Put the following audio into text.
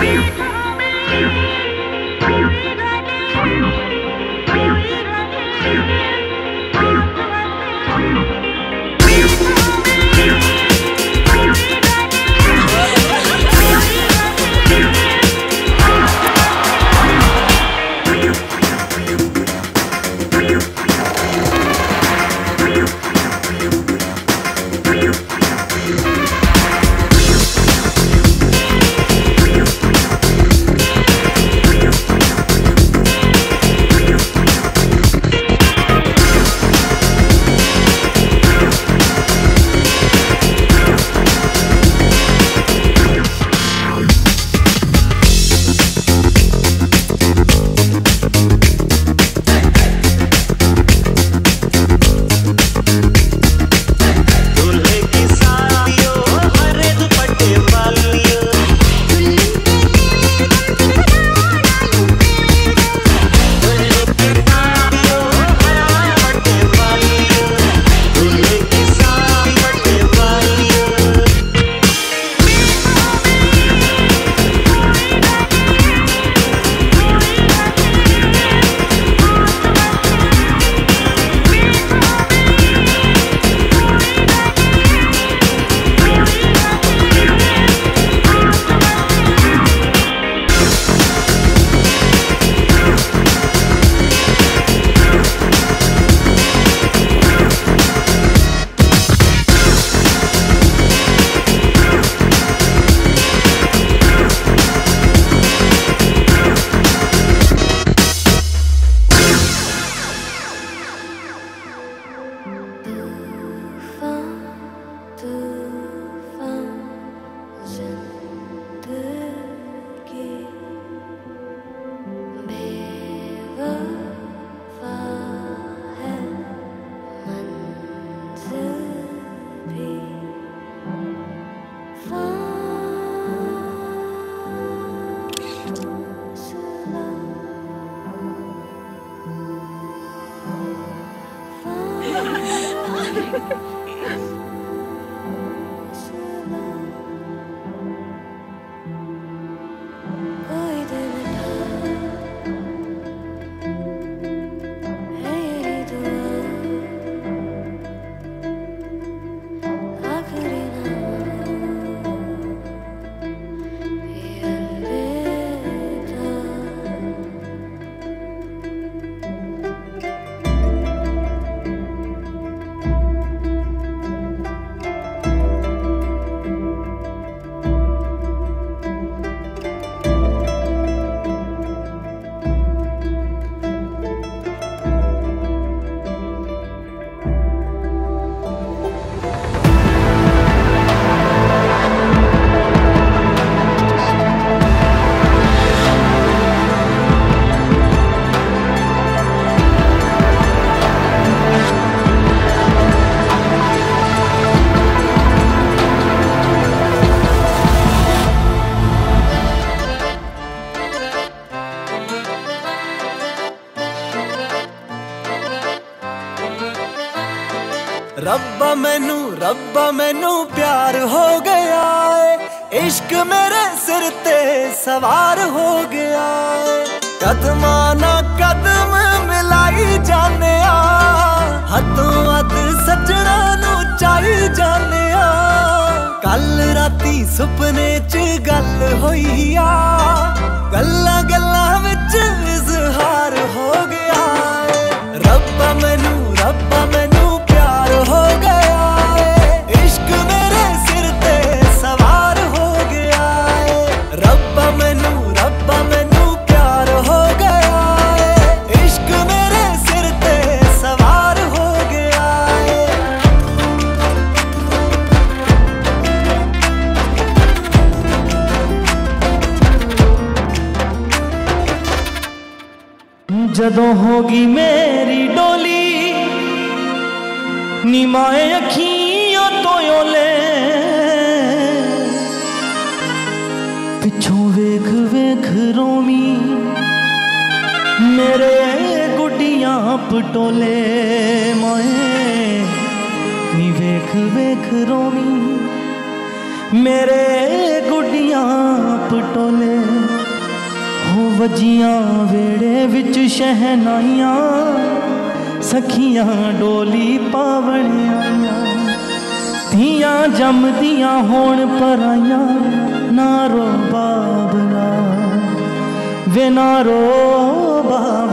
Beep. ਰੱਬਾ ਮੈਨੂੰ ਰੱਬਾ ਮੈਨੂੰ ਪਿਆਰ ਹੋ ਗਿਆ ਏ। ਇਸ਼ਕ ਮੇਰੇ ਸਿਰ ਤੇ ਸਵਾਰ ਹੋ ਗਿਆ ਏ। ਕਦਮਾਂ ਨਾ ਕਦਮ ਮਿਲਾਈ ਜਾਂਦੇ ਜਾਣਿਆ। ਹੱਥੋਂ ਹੱਥ ਸੱਜਣਾ ਨੂੰ ਚਾਈ ਜਾਣਿਆ। ਕੱਲ ਰਾਤੀ ਸੁਪਨੇ 'ਚ ਗੱਲ ਹੋਈ ਆ। ਗੱਲਾਂ ਗੱਲਾਂ ਵਿੱਚ ਇਜ਼ਹਾਰ ਹੋ ਗਿਆ ਏ। ਰੱਬਾ ਮੈਨੂੰ ਰੱਬਾ ਮੈਨੂੰ ਜਦੋਂ ਹੋਗੀ ਮੇਰੀ ਡੋਲੀ ਨਿਮਾਏ ਅੱਖੀਆਂ ਤੋਂ ਓਲੇ ਪਿੱਛੋਂ ਵੇਖ ਵੇਖ ਰੋਮੀ ਮੇਰੇ ਗੁੱਡੀਆਂ ਪਟੋਲੇ ਮੋਏ ਨੀ ਵੇਖ ਵੇਖ ਰੋਮੀ ਮੇਰੇ ਗੁੱਡੀਆਂ ਪਟੋਲੇ ਹੋ ਵਜੀਆਂ ਵੇੜੇ ਵਿੱਚ ਸ਼ਹਿਨਾਈਆਂ, ਸਖੀਆਂ ਡੋਲੀ ਪਾਵਣ ਆਈਆਂ। ਧੀਆਂ ਜੰਮਦੀਆਂ ਹੋਣ ਪਰਾਈਆਂ ਨਾ ਰੋ ਬਾਬਲਾ। ਵੇ ਨਾ ਰੋ ਬਾਬਲਾ।